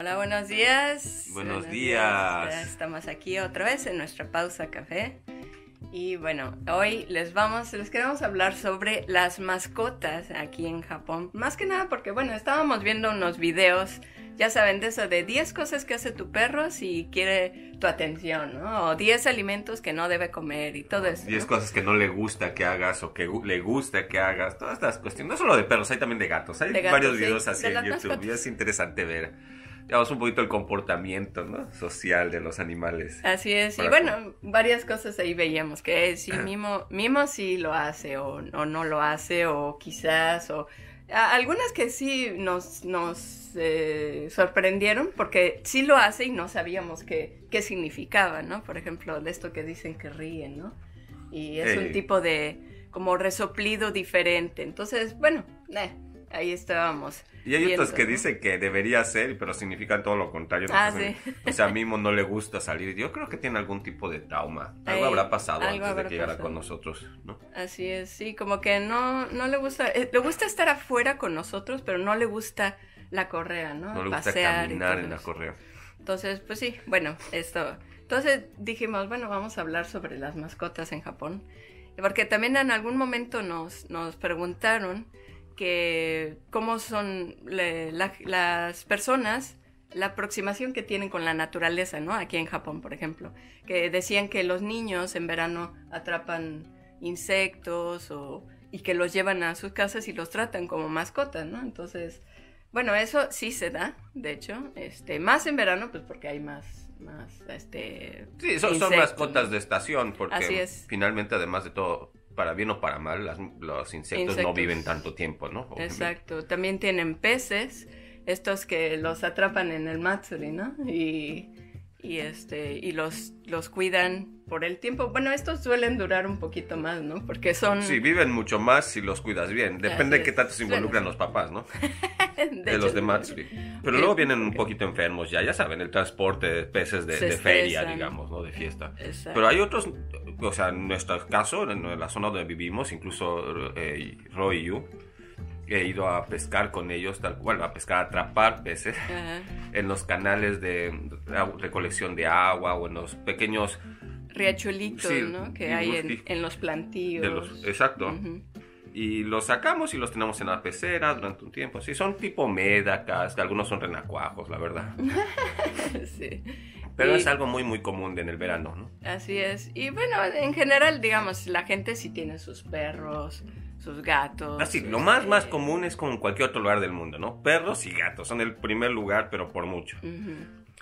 Hola, buenos días. Buenos, días. estamos aquí otra vez en nuestra pausa café. Y bueno, hoy les vamos, les queremos hablar sobre las mascotas aquí en Japón. Más que nada porque, bueno, estábamos viendo unos videos, ya saben, de eso de 10 cosas que hace tu perro si quiere tu atención, ¿no? O 10 alimentos que no debe comer y todo eso. 10 ¿no? cosas que no le gusta que hagas o que le gusta que hagas. Todas estas cuestiones. No solo de perros, hay también de gatos. Hay De gatos, varios videos de así en YouTube mascotas. y es interesante ver. Digamos un poquito el comportamiento ¿no? social de los animales. Así es, y bueno, varias cosas ahí veíamos, que si Mimo, Mimo sí lo hace o, o no lo hace, o quizás, o algunas que sí nos, nos eh, sorprendieron, porque sí lo hace y no sabíamos qué, qué significaba, ¿no? Por ejemplo, de esto que dicen que ríen, ¿no? Y es un tipo de como resoplido diferente, entonces, bueno, eh, ahí estábamos. Y hay otros viendo, que ¿no? dicen que debería ser, pero significan todo lo contrario. Ah, sí. O sea, a Mimo no le gusta salir. Yo creo que tiene algún tipo de trauma. Algo Ey, habrá pasado algo antes de habrá que llegara con nosotros, ¿no? Así es, sí, como que no, no le gusta, eh, le gusta estar afuera con nosotros, pero no le gusta la correa, ¿no? No le gusta Pasear caminar en la correa. Entonces, pues sí, bueno, esto. Entonces dijimos, bueno, vamos a hablar sobre las mascotas en Japón. Porque también en algún momento nos, nos preguntaron que cómo son le- la- las personas, la aproximación que tienen con la naturaleza, ¿no? Aquí en Japón, por ejemplo. Que decían que los niños en verano atrapan insectos o, y que los llevan a sus casas y los tratan como mascotas, ¿no? Entonces, bueno, eso sí se da, de hecho, este, más en verano, pues porque hay más, más, este... Sí, son, son mascotas de estación, porque Así es. finalmente, además de todo, para bien o para mal, las- los insectos, no viven tanto tiempo, ¿no? Obviamente. Exacto, también tienen peces, estos que los atrapan en el matsuri, ¿no? Y, y este, y los, los cuidan por el tiempo. Bueno, estos suelen durar un poquito más, ¿no? Porque son... Sí, viven mucho más si los cuidas bien. Depende de qué tanto se involucran Bueno, los papás, ¿no? de De, los de Matsuri. Pero luego vienen un poquito enfermos ya, ya saben, el transporte de peces de, de feria, digamos, ¿no? De fiesta. Exacto. Pero hay otros, o sea, en nuestro caso, en la zona donde vivimos, incluso eh, Roy y yo, he ido a pescar con ellos, tal cual, a pescar, a atrapar peces Ajá. en los canales de recolección de agua o en los pequeños Riachuelitos, Sí, ¿no? Que hay en, en los plantíos. de los... Exacto. Ujú. Y los sacamos y los tenemos en la pecera durante un tiempo. Sí, son tipo médacas, que algunos son renacuajos, la verdad. sí. Pero Y- es algo muy, muy común en el verano, ¿no? Así es. Y bueno, en general, digamos, la gente sí tiene sus perros, sus gatos. Así, lo más, este, más común es como en cualquier otro lugar del mundo, ¿no? Perros y gatos son el primer lugar, pero por mucho.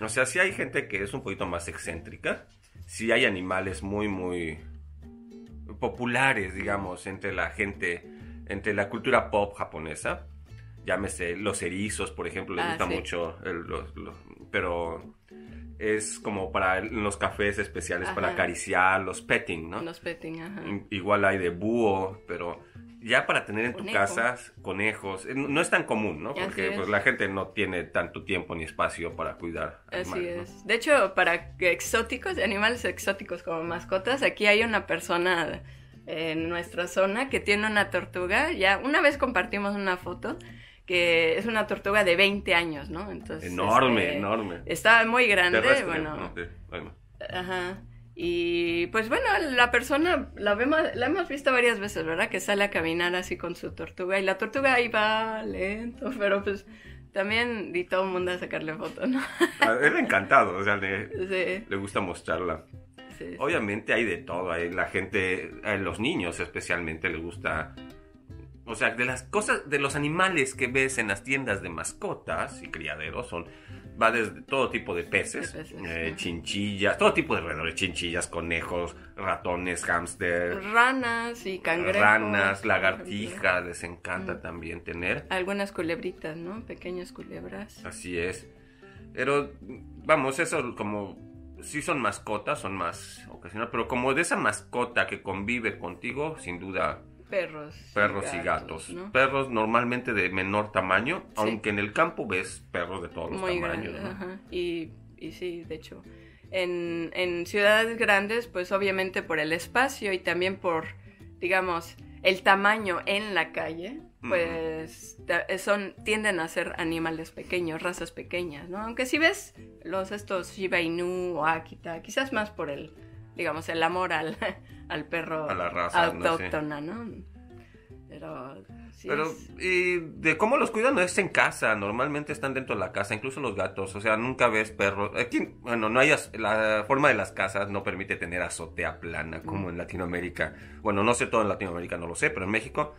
O sea, sí hay gente que es un poquito más excéntrica. Sí hay animales muy, muy populares, digamos, entre la gente, entre la cultura pop japonesa. Llámese los erizos, por ejemplo, les Ah, gusta sí. mucho, el- los- los- pero es como para los cafés especiales para acariciar, los petting, ¿no? Los petting, ajá. Igual hay de búho, pero ya para tener en tu Conejo. casa conejos, eh, no es tan común, ¿no? Porque es. pues, la gente no tiene tanto tiempo ni espacio para cuidar Así animales, ¿no? es. De hecho, para exóticos, animales exóticos como mascotas, aquí hay una persona en nuestra zona que tiene una tortuga. Ya una vez compartimos una foto que es una tortuga de 20 años, ¿no? Entonces, Enorme, este, enorme. Está muy grande, Terrestre, bueno. ¿no? Sí, bueno. Ajá. Y pues bueno, la persona la vemos, la hemos visto varias veces, ¿verdad? Que sale a caminar así con su tortuga y la tortuga ahí va lento, pero pues también y todo el mundo a sacarle foto, ¿no? A él encantado, o sea, le, Sí, le gusta mostrarla. sí, sí. Obviamente hay de todo, hay la gente, a los niños especialmente les gusta, o sea, de las cosas, de los animales que ves en las tiendas de mascotas y criaderos son, va desde todo tipo de peces, De peces, eh, chinchillas, todo tipo de roedores, chinchillas, conejos, ratones, hámster, Ranas y cangrejos. ranas, lagartijas, les encanta Mm. también tener. Algunas culebritas, ¿no? Pequeñas culebras. Así es. Pero, vamos, eso como... Sí son mascotas, son más ocasionales, pero como de esa mascota que convive contigo, sin duda, Perros. perros y gatos. ¿no? Perros normalmente de menor tamaño, Sí. aunque en el campo ves perros de todos los Muy tamaños. ajá. Y, y sí, de hecho. En, en ciudades grandes, pues obviamente por el espacio y también por, digamos, el tamaño en la calle, pues son tienden a ser animales pequeños, razas pequeñas, ¿no? Aunque si ves los estos Shiba Inu o Akita, quizás más por el, digamos, el amor al, al perro A la raza, ¿no? Sí. autóctona, ¿no? Pero sí Pero, es- y de cómo los cuidan, no es en casa, normalmente están dentro de la casa, incluso los gatos, o sea, nunca ves perros. Aquí, bueno, no hay, la forma de las casas no permite tener azotea plana como en Latinoamérica. Bueno, no sé todo en Latinoamérica, no lo sé, pero en México,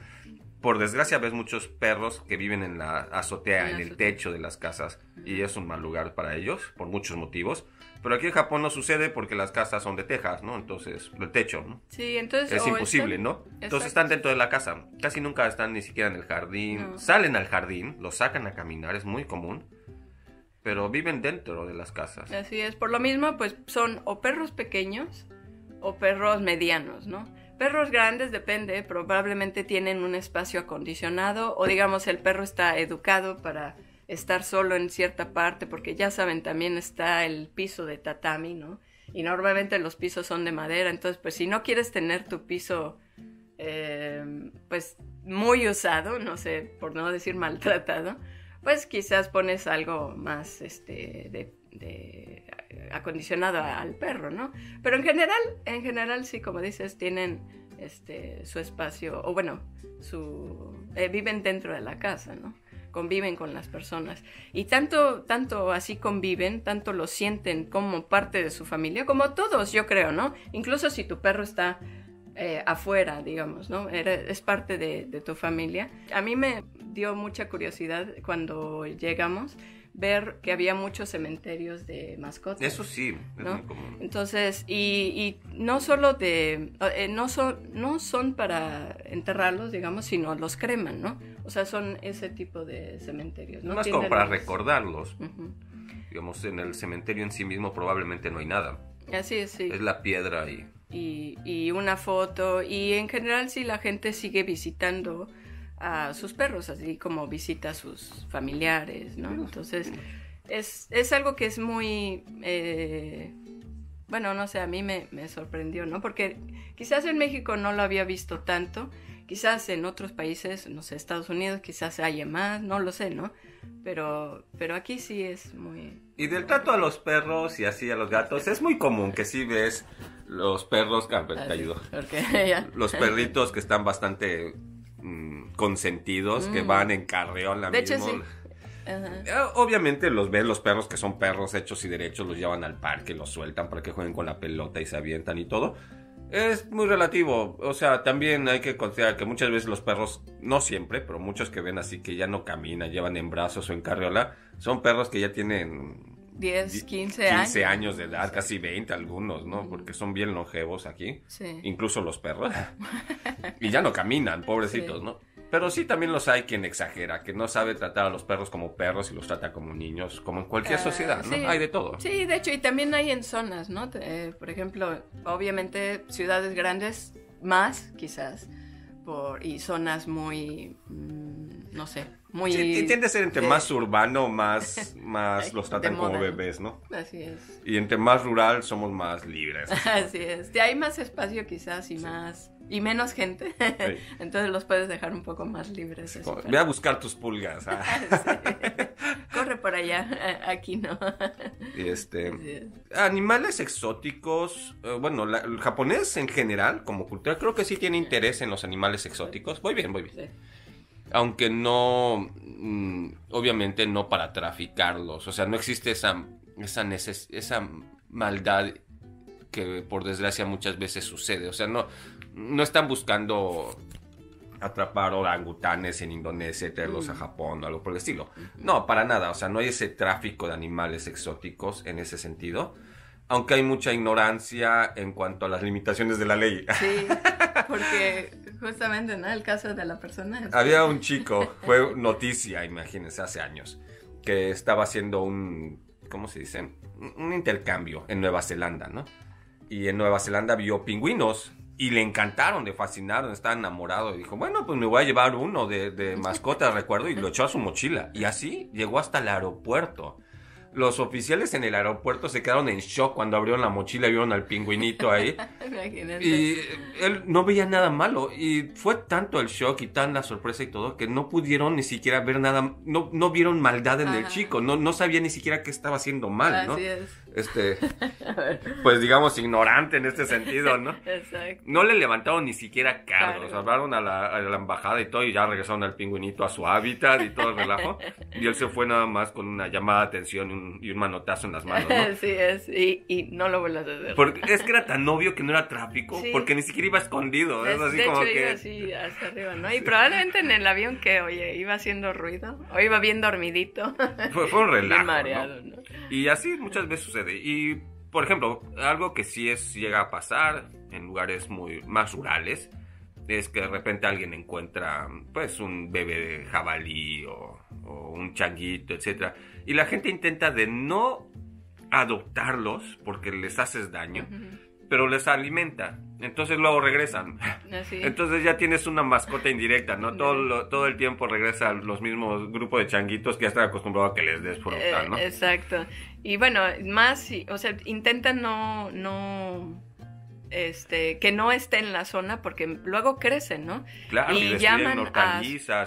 por desgracia, ves muchos perros que viven en la azotea, En el techo de las casas, y es un mal lugar para ellos, por muchos motivos. Pero aquí en Japón no sucede porque las casas son de tejas, ¿no? Entonces, el techo, ¿no? sí, entonces Es imposible, están- ¿no? Entonces Exacto. están dentro de la casa. Casi nunca están ni siquiera en el jardín. No. Salen al jardín, los sacan a caminar, es muy común. Pero viven dentro de las casas. Así es, por lo mismo, pues son o perros pequeños o perros medianos, ¿no? Perros grandes depende, probablemente tienen un espacio acondicionado o digamos el perro está educado para estar solo en cierta parte porque ya saben también está el piso de tatami, ¿no? Y normalmente los pisos son de madera, entonces pues si no quieres tener tu piso eh, pues muy usado, no sé, por no decir maltratado, pues quizás pones algo más este de, acondicionado al perro, ¿no? Pero en general, en general sí, como dices, tienen este su espacio o bueno, su eh, viven dentro de la casa, ¿no? Conviven con las personas y tanto tanto así conviven, tanto lo sienten como parte de su familia, como todos, yo creo, ¿no? Incluso si tu perro está eh, afuera, digamos, ¿no? Era- es parte de, de tu familia. A mí me dio mucha curiosidad cuando llegamos ver que había muchos cementerios de mascotas. Eso sí, es ¿no? muy común. Entonces, y, y no solo de, eh, no, son, no son para enterrarlos, digamos, sino los creman, ¿no? O sea, son ese tipo de cementerios, ¿no? Más como para los- recordarlos. Digamos, en el cementerio en sí mismo probablemente no hay nada. Así es, sí. Es la piedra y... y, y una foto y en general sí la gente sigue visitando a sus perros así como visita a sus familiares no entonces es, es algo que es muy eh, bueno no sé a mí me, me sorprendió no porque quizás en México no lo había visto tanto quizás en otros países no sé Estados Unidos quizás haya más no lo sé no pero pero aquí sí es muy Y del trato a los perros y así a los gatos, es muy común que sí ves los perros... ah, te así, ayudo. Los perritos que están bastante mm, consentidos, que Mm. van en carreola De hecho, mismo. sí. Ajá. Eh, Obviamente los ven los perros que son perros hechos y derechos, los llevan al parque, los sueltan para que jueguen con la pelota y se avientan y todo. Es muy relativo, o sea, también hay que considerar que muchas veces los perros, no siempre, pero muchos que ven así que ya no caminan, llevan en brazos o en carriola, son perros que ya tienen 10, 15 15 años. años de edad, casi 20 algunos, ¿no? Porque son bien longevos aquí, Sí. incluso los perros. y ya no caminan, pobrecitos, Sí. ¿no? Pero sí también los hay quien exagera, que no sabe tratar a los perros como perros y los trata como niños, como en cualquier Ah, sociedad, ¿no? sí. Hay de todo. Sí, de hecho, y también hay en zonas, ¿no? Eh, por ejemplo, obviamente ciudades grandes más, quizás, por, y zonas muy, mm, no sé, muy... Sí, y tiende a ser entre de- más urbano, más, más los tratan como bebés, ¿no? Así es. Y entre más rural somos más libres. Así es. De hay más espacio quizás y más... Y menos gente. Sí. Entonces los puedes dejar un poco más libres. Eso, Ve a buscar tus pulgas. ah. Corre por allá, aquí no. Y este. Animales exóticos, eh, bueno, la- el japonés en general, como cultura, creo que sí tiene interés en los animales exóticos. Voy bien, voy bien. Aunque no, mm, obviamente no para traficarlos. O sea, no existe esa, esa, neces- esa maldad que por desgracia muchas veces sucede. O sea, no, no están buscando atrapar orangutanes en Indonesia y traerlos a Mm. Japón o algo por el estilo. No, para nada. O sea, no hay ese tráfico de animales exóticos en ese sentido. Aunque hay mucha ignorancia en cuanto a las limitaciones de la ley. Sí, porque justamente, ¿no? El caso de la persona. Había un chico, fue noticia, imagínense, hace años, que estaba haciendo un, ¿cómo se dice? Un un intercambio en Nueva Zelanda, ¿no? Y en Nueva Zelanda vio pingüinos y le encantaron, le fascinaron, estaba enamorado y dijo, bueno, pues me voy a llevar uno de, de mascota, recuerdo, y lo echó a su mochila. Y así llegó hasta el aeropuerto. Los oficiales en el aeropuerto se quedaron en shock cuando abrieron la mochila y vieron al pingüinito ahí. Imagínate. Y él no veía nada malo. Y fue tanto el shock y tan la sorpresa y todo que no pudieron ni siquiera ver nada. No, no vieron maldad en el chico. No, no sabía ni siquiera qué estaba haciendo mal, ¿no? Así es. Este, pues digamos, ignorante en este sentido, ¿no? Exacto. No le levantaron ni siquiera cargos, Cargo. hablaron a la, a la embajada y todo, y ya regresaron al pingüinito a su hábitat y todo el relajo. Y él se fue nada más con una llamada de atención y un, y un manotazo en las manos, ¿no? Así es. Y, y no lo vuelvas a hacer. Porque es que era tan obvio que no era tráfico, Sí. porque ni siquiera iba escondido. Es Es- así de como hecho, que. iba así hasta arriba, ¿no? Y probablemente en el avión que, oye, iba haciendo ruido, o iba bien dormidito, Fue, fue un relajo. bien ¿no? mareado, ¿no? Y así muchas veces sucede. Y, por ejemplo, algo que sí es, llega a pasar en lugares muy más rurales es que de repente alguien encuentra, pues, un bebé de jabalí o, un changuito, etcétera, Y la gente intenta de no adoptarlos porque les haces daño. Pero les alimenta. Entonces luego regresan. Así. Entonces ya tienes una mascota indirecta, ¿no? Todo, lo- todo el tiempo regresan los mismos grupos de changuitos que ya están acostumbrados a que les des fruta, Eh, ¿no? exacto. Y bueno, más, o sea, intentan no, no, este, que no esté en la zona porque luego crecen, ¿no? Claro, y, y les llaman a-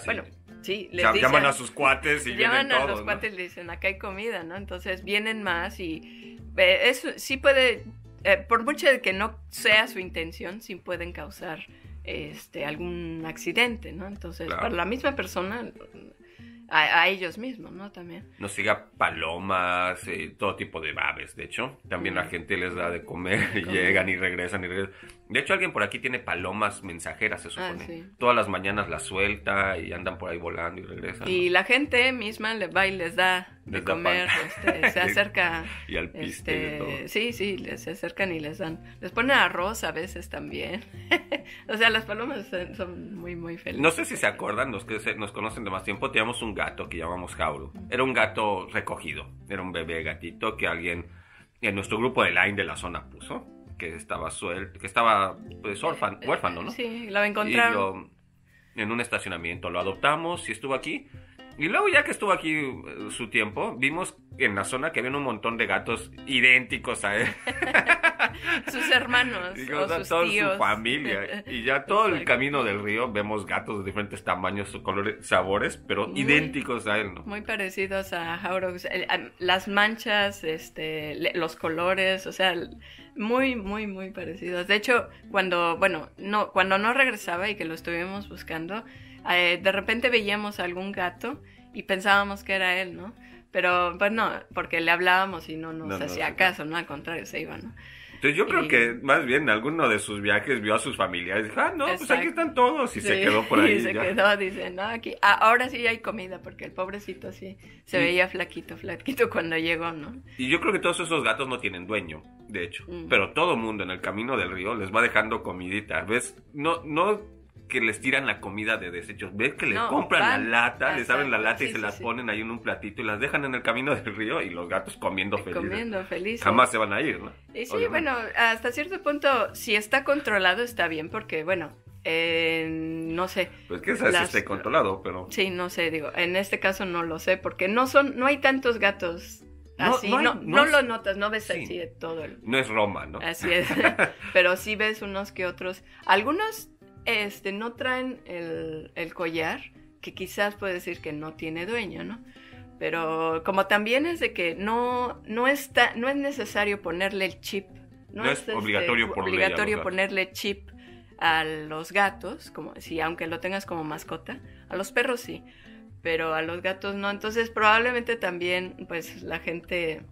Bueno, sí, les Llam- dicen- llaman a sus cuates y llaman vienen a todos, los ¿no? cuates y le dicen, acá hay comida, ¿no? Entonces vienen más y eh, eso sí puede, eh, por mucho de que no sea su intención, sí pueden causar este algún accidente, ¿no? Entonces, Claro. para la misma persona, a, a ellos mismos, ¿no? También. Nos siga palomas, eh, todo tipo de aves, de hecho. También la Mm. gente les da de comer y llegan y regresan y regresan. De hecho, alguien por aquí tiene palomas mensajeras, se supone. Ah, sí. Todas las mañanas las suelta y andan por ahí volando y regresan. Y la gente misma le va y les da de comer, este, se acerca. Y al piste y todo. Este, sí, sí, les se acercan y les dan. Les ponen arroz a veces también. o sea, las palomas son- muy, muy felices. No sé si se acuerdan, los que se- nos conocen de más tiempo, teníamos un gato que llamamos Jauru. Era un gato recogido, era un bebé gatito que alguien en nuestro grupo de Line de la zona puso, que estaba suelto, que estaba pues órfano, huérfano, ¿no? Sí, lo Y encontraron. lo- en un estacionamiento lo adoptamos y estuvo aquí. Y luego ya que estuvo aquí eh, su tiempo, vimos en la zona que había un montón de gatos idénticos a él. Sus hermanos Y o toda su familia. Y ya todo el camino del río vemos gatos de diferentes tamaños, colores, sabores, pero Muy- idénticos a él, ¿no? Muy parecidos a Jaurox. Las manchas, este, los colores, o sea, muy, muy, muy parecidos. De hecho, cuando, bueno, no, cuando no regresaba y que lo estuvimos buscando, eh, de repente veíamos algún gato y pensábamos que era él, ¿no? Pero, pues no, porque le hablábamos y no nos No, no, hacía sí. caso, ¿no? Al contrario, se iba, ¿no? Entonces yo creo Y- que más bien en alguno de sus viajes vio a sus familiares y dijo, ah, no, pues Exacto. aquí están todos. Y se Sí, quedó por ahí. Y se ya. quedó, dice, no, aquí, ah, ahora sí hay comida, porque el pobrecito sí se veía flaquito, flaquito cuando llegó, ¿no? Y yo creo que todos esos gatos no tienen dueño, de hecho. Mm. Pero todo mundo en el camino del río les va dejando comidita. ¿Ves? No, no que les tiran la comida de desechos. ¿Ves que les No, compran la lata, les abren la lata y se sí, las sí. ponen ahí en un platito y las dejan en el camino del río y los gatos comiendo felices. Comiendo feliz. Jamás se van a ir, ¿no? Y sí, Obviamente. bueno, hasta cierto punto, si está controlado, está bien, porque, bueno, eh, no sé. Pues que sabes si esté controlado, pero... Sí, no sé, digo, en este caso no lo sé, porque no son, no hay tantos gatos No, así, no no, hay- no, no es- lo notas, no ves Sí. así de todo el... No es Roma, ¿no? Así es, pero sí ves unos que otros. Algunos, este, no traen el, el collar, que quizás puede decir que no tiene dueño, ¿no? Pero como también es de que no, no está, no es necesario ponerle el chip. No es este, obligatorio por obligatorio ponerle chip a los gatos, como si aunque lo tengas como mascota, a los perros sí, pero a los gatos no. Entonces probablemente también, pues la gente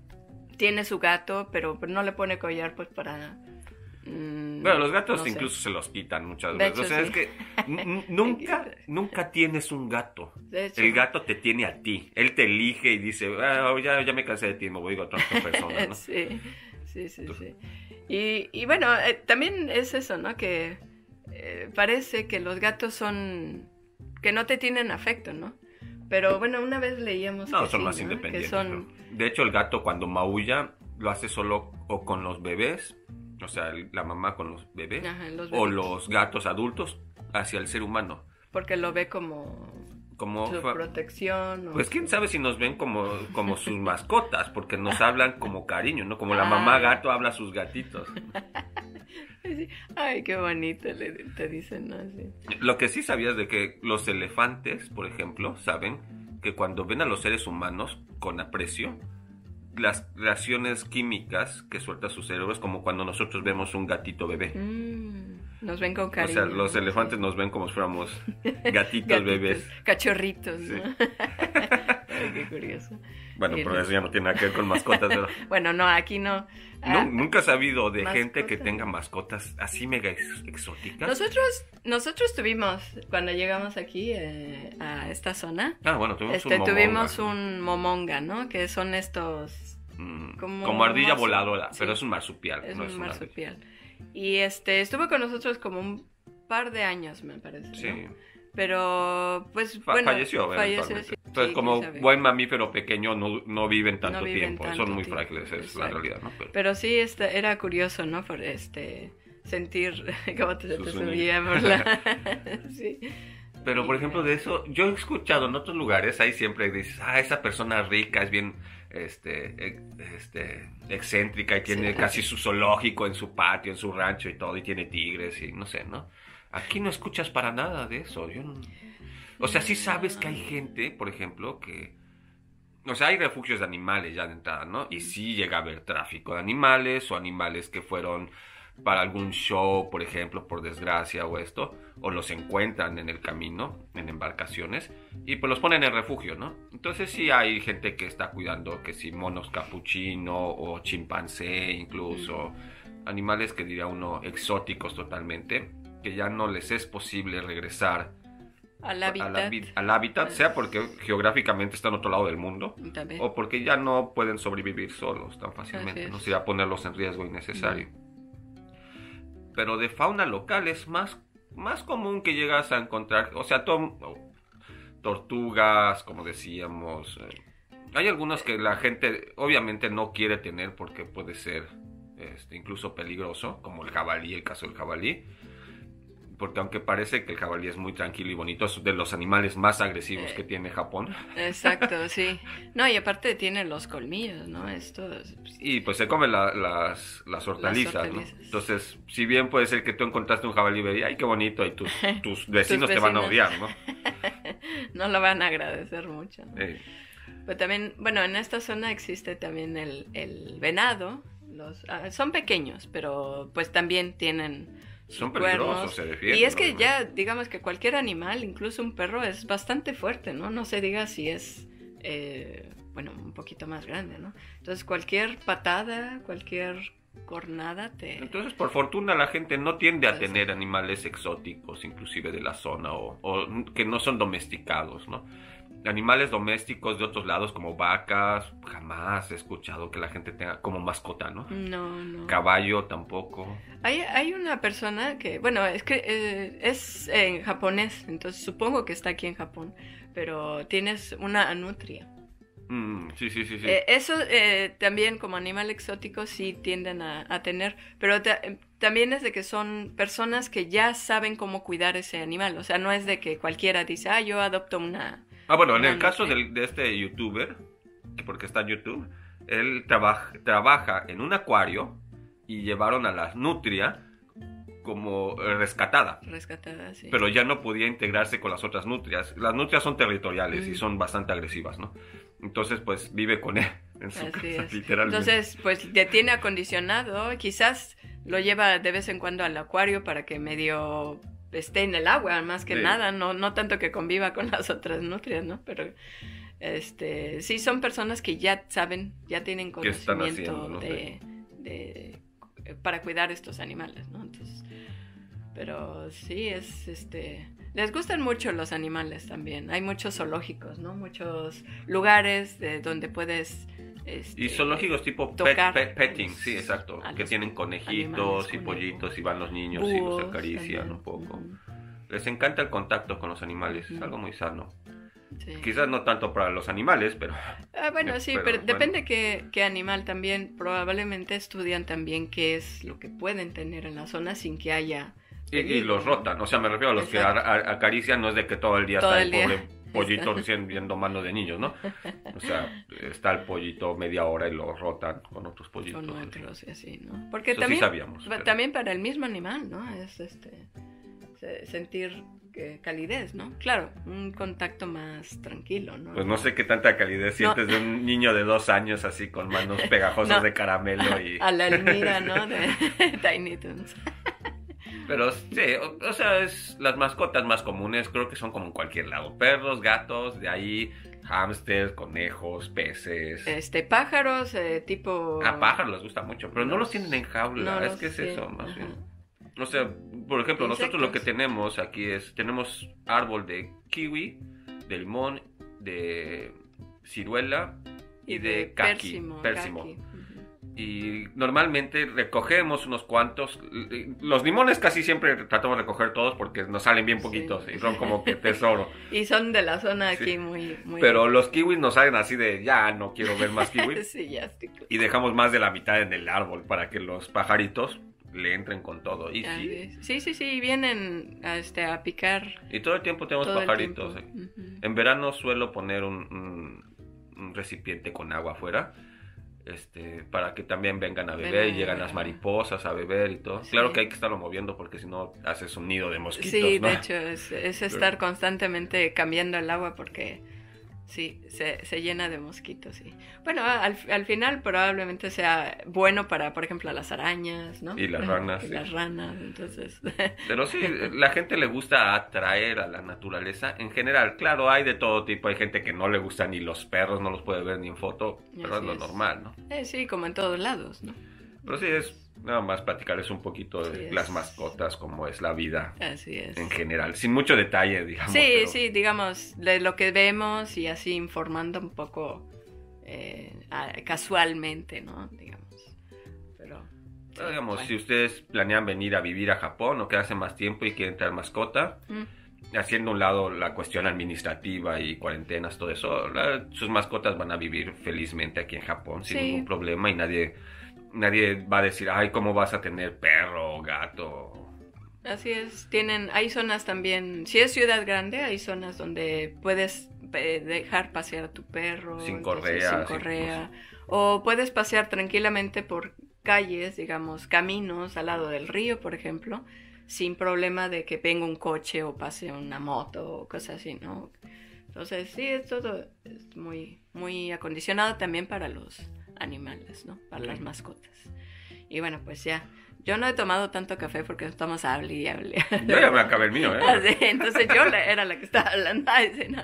tiene su gato, pero no le pone collar, pues para. Mm, Bueno, los gatos no sé. incluso se los quitan muchas veces. o hecho, sea, sí. es que nunca, nunca tienes un gato. Hecho. El gato te tiene a ti. Él te elige y dice, ah, ya, ya me cansé de ti, me voy con otra persona, ¿no? sí, sí, sí, sí. Y, y bueno, eh, también es eso, ¿no? Que eh, parece que los gatos son. que no te tienen afecto, ¿no? Pero bueno, una vez leíamos. No, que son sí, más ¿no? independientes. Que son. De hecho, el gato cuando maulla lo hace solo o con los bebés, o sea, la mamá con los bebés, Ajá, los o los gatos adultos hacia el ser humano. Porque lo ve como. como su protección. o Pues quién sabe si nos ven como, como sus mascotas, porque nos hablan como cariño, ¿no? Como la Ah. mamá gato habla a sus gatitos. Ay, qué bonito le, te dicen, ¿no? Sí. Lo que sí sabías de que los elefantes, por ejemplo, saben que cuando ven a los seres humanos con aprecio, las reacciones químicas que suelta su cerebro es como cuando nosotros vemos un gatito bebé. Mm, nos ven con O cariño. sea, los elefantes nos ven como si fuéramos gatitos, Gatitos, bebés. Cachorritos, Sí. ¿no? Ay, qué curioso. Bueno, Sí, pero eso ya no tiene nada que ver con mascotas, pero... Bueno, no, aquí no. No, Ah, nunca he sabido de gente que tenga mascotas así mega ex- exóticas. Nosotros, nosotros tuvimos, cuando llegamos aquí eh, a esta zona, Ah, bueno, tuvimos este, un momonga. tuvimos un momonga, ¿no? Que son estos, Mm, como como, ardilla voladora, sí. pero es un marsupial. es no un es una ardilla. marsupial. Y este, estuvo con nosotros como un par de años, me parece. ¿no? Pero, pues, Fa- bueno, falleció, eventualmente. sí. Entonces, Sí, como buen mamífero pequeño, no, no viven tanto viven tiempo. tanto Son muy tiempo, frágiles, es la exacto. realidad, ¿no? Pero- Pero sí, este, era curioso, ¿no? Por este, sentir cómo te, te subía por la... sí. Pero, por ejemplo, de eso, yo he escuchado en otros lugares, ahí siempre dices, ah, esa persona rica es bien este, este, excéntrica y tiene Sí. casi su zoológico en su patio, en su rancho y todo, y tiene tigres y no sé, ¿no? Aquí no escuchas para nada de eso. Yo no- O sea, sí sabes que hay gente, por ejemplo, que... O sea, hay refugios de animales ya de entrada, ¿no? Y sí llega a haber tráfico de animales o animales que fueron para algún show, por ejemplo, por desgracia o esto, o los encuentran en el camino, en embarcaciones, y pues los ponen en refugio, ¿no? Entonces sí hay gente que está cuidando que si monos capuchino o chimpancé incluso, animales que diría uno exóticos totalmente, que ya no les es posible regresar Al hábitat. hábi- al hábitat, sea porque geográficamente está en otro lado del mundo, También. o porque ya no pueden sobrevivir solos tan fácilmente, no sería ponerlos en riesgo innecesario. Pero de fauna local es más, más común que llegas a encontrar, o sea, tortugas, como decíamos. eh, Hay algunos que la gente obviamente no quiere tener porque puede ser este, incluso peligroso, como el jabalí, el caso del jabalí. Porque aunque parece que el jabalí es muy tranquilo y bonito, es de los animales más agresivos Eh. que tiene Japón. Exacto, sí. No, y aparte tiene los colmillos, ¿no? Esto es- Y pues se come la- las, las hortalizas, ¿no? hortalizas. Entonces, si bien puede ser que tú encontraste un jabalí y verías, ay, qué bonito, y tus, tus vecinos te van a odiar, ¿no? no lo van a agradecer mucho. ¿no? Eh, Pero también, bueno, en esta zona existe también el, el venado. Los, ah, son pequeños, pero pues también tienen son peligrosos, se defienden. Y es que ya, digamos que cualquier animal, incluso un perro, es bastante fuerte, ¿no? No se diga si es, eh, bueno, un poquito más grande, ¿no? Entonces cualquier patada, cualquier cornada te... Entonces, por fortuna, la gente no tiende a tener animales exóticos, inclusive de la zona, o, o que no son domesticados, ¿no? Animales domésticos de otros lados, como vacas, jamás he escuchado que la gente tenga como mascota, ¿no? No, no. Caballo tampoco. Hay, hay una persona que, bueno, es que eh, es en japonés, entonces supongo que está aquí en Japón, pero tienes una anutria. Mm, sí, sí, sí, sí. Eh, eso eh, también como animal exótico sí tienden a, a tener, pero eh, también es de que son personas que ya saben cómo cuidar ese animal, o sea, no es de que cualquiera dice, ah, yo adopto una... Ah, bueno, en el caso del- de este youtuber, que porque está en YouTube, él trabaja, trabaja en un acuario y llevaron a la nutria como eh, rescatada. Rescatada, sí. Pero ya no podía integrarse con las otras nutrias. Las nutrias son territoriales y Mm. son bastante agresivas, ¿no? Entonces, pues vive con él en su Así casa, es. literalmente. Entonces, pues le tiene acondicionado, quizás lo lleva de vez en cuando al acuario para que medio esté en el agua, más que Sí. nada, no, no tanto que conviva con las otras nutrias, ¿no? Pero este sí son personas que ya saben, ya tienen ¿Qué están conocimiento haciendo, no? de, de- para cuidar estos animales, ¿no? Entonces, pero sí es este les gustan mucho los animales también. Hay muchos zoológicos, ¿no? Muchos lugares de donde puedes este, Y zoológicos tipo pet, petting, los- sí, exacto. Que tienen conejitos y pollitos y van los niños y los acarician también. un poco. Les encanta el contacto con los animales, es algo muy sano. sí. Quizás no tanto para los animales, pero Ah, bueno, sí, pero pero, bueno. depende qué, qué animal también. Probablemente estudian también qué es lo que pueden tener en la zona sin que haya... Y, y los rotan, o sea, me refiero a los que Exacto. a- acarician, no es de que todo el día Todo está el el día. pobre pollito recién viendo mano de niños, ¿no? O sea, está el pollito media hora y lo rotan con otros pollitos. Con otros y así, ¿no? Porque Eso sí también, sabíamos, pa- pero- también para el mismo animal, ¿no? Es este se- sentir eh, calidez, ¿no? Claro, un contacto más tranquilo, ¿no? Pues no sé qué tanta calidez No. sientes de un niño de dos años así con manos pegajosas No. de caramelo y... A la Elmira, ¿no? De Tiny Toons. Pero sí, o, o sea, es las mascotas más comunes creo que son como en cualquier lado. Perros, gatos, de ahí hámsters, conejos, peces. Este, pájaros, eh, tipo... A pájaros les gusta mucho, pero no los tienen en jaula. No es que es eso, tienen, más ajá. bien. O sea, por ejemplo, nosotros lo que tenemos aquí es, tenemos árbol de kiwi, de limón, de ciruela y, de, kaki, pérsimo. pérsimo. kaki. Y normalmente recogemos unos cuantos. Los limones casi siempre tratamos de recoger todos porque nos salen bien Sí. poquitos y son como que tesoro. Y son de la zona aquí Sí. muy... muy Pero los kiwis nos salen así de ya no quiero ver más kiwis. sí, ya estoy y dejamos más de la mitad en el árbol para que los pajaritos le entren con todo. Y sí. Sí, sí, sí, vienen a, este, a picar y todo el tiempo tenemos pajaritos. Ujú. En verano suelo poner un, un- un recipiente con agua afuera. Este, para que también vengan a beber y llegan las mariposas a beber y todo. Sí. Claro que hay que estarlo moviendo porque si no haces un nido de mosquitos, Sí, ¿no? de hecho, es, es estar constantemente cambiando el agua porque sí, se, se llena de mosquitos. Sí. Bueno, al, al final probablemente sea bueno para, por ejemplo, las arañas, ¿no? Y las ranas, Y sí. las ranas, entonces. Pero sí, la gente le gusta atraer a la naturaleza en general. Claro, hay de todo tipo. Hay gente que no le gusta ni los perros, no los puede ver ni en foto, pero es lo es. normal, ¿no? eh, sí, como en todos lados, ¿no? Pero sí, es nada más platicarles un poquito de es. las mascotas, cómo es la vida Así es. en general, sin mucho detalle, digamos. Sí, pero- sí, digamos, de lo que vemos y así informando un poco eh, casualmente, ¿no? Digamos. Pero. sí, Pero, digamos, bueno. si ustedes planean venir a vivir a Japón o quedarse más tiempo y quieren traer mascota, Mm, haciendo a un lado la cuestión administrativa y cuarentenas, todo eso, la- sus mascotas van a vivir felizmente aquí en Japón sin Sí. ningún problema y nadie, nadie va a decir, ay, ¿cómo vas a tener perro o gato? Así es, tienen, hay zonas también, si es ciudad grande, hay zonas donde puedes dejar pasear a tu perro. Sin correa, Sin sin correa. O puedes pasear tranquilamente por calles, digamos, caminos al lado del río, por ejemplo, sin problema de que venga un coche o pase una moto o cosas así, ¿no? Entonces, sí, es todo es muy, muy acondicionado también para los animales, ¿no? Para las mascotas. Y bueno, pues ya. Yo no he tomado tanto café porque estamos hable y hable. Yo ya me acabé el mío, ¿eh? Ah, sí, entonces yo era la que estaba hablando. Ay, sí, no.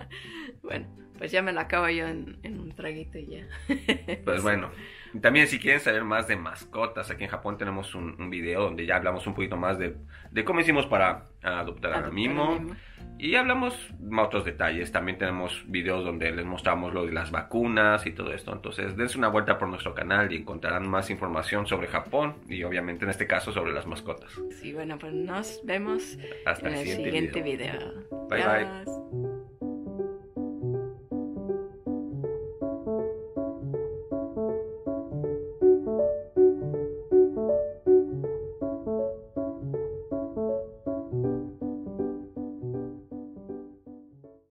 Bueno, pues ya me la acabo yo en, en un traguito y ya. Pues bueno, también si quieren saber más de mascotas, aquí en Japón tenemos un, un video donde ya hablamos un poquito más de, de cómo hicimos para adoptar a Adoptar a Mimo. Mimo. Y hablamos más otros detalles. También tenemos videos donde les mostramos lo de las vacunas y todo esto. Entonces, dense una vuelta por nuestro canal y encontrarán más información sobre Japón y obviamente en este caso sobre las mascotas. Sí, bueno, pues nos vemos Hasta en el siguiente, siguiente video. video. Bye, bye.